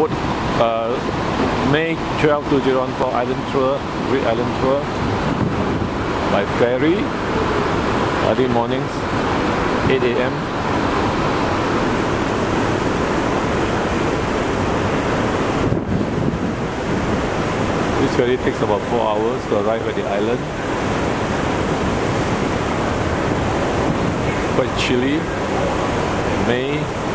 Uh, make 12, 2014 Island Tour, Great Island Tour by ferry, early mornings, 8 a.m. This ferry takes about 4 hours to arrive at the island. Quite chilly, May